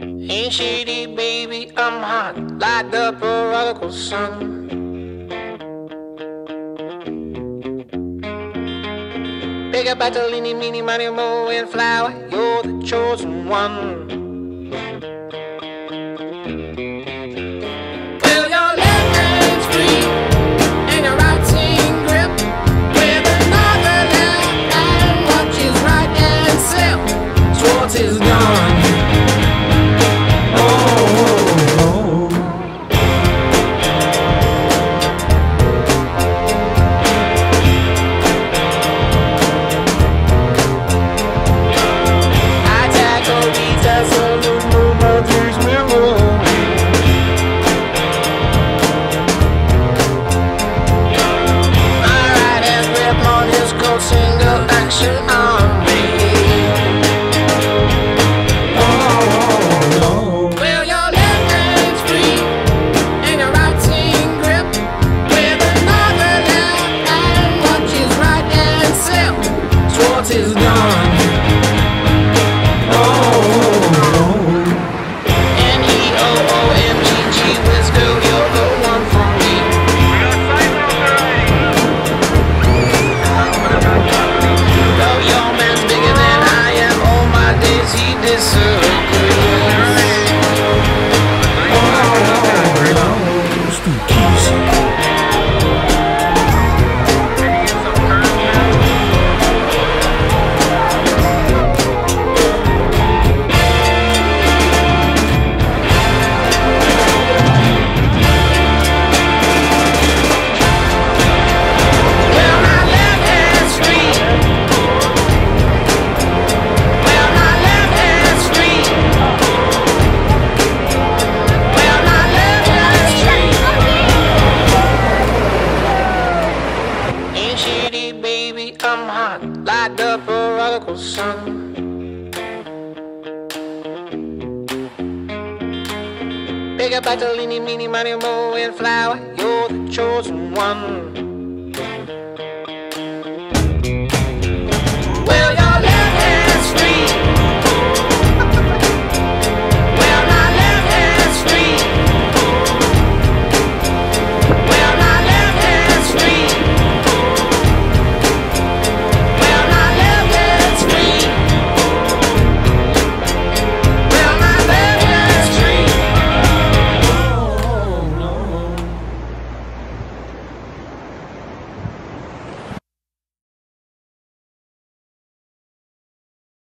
Ain't shady, baby, I'm hot, like the prodigal son. Big up Bartolini, meeny, money, mo, and flower, you're the chosen one. Well, your action on days shitty, baby, I'm hot like the prodigal son. Big up Bartolini, meeny, money, mo, and flower, you're the chosen one.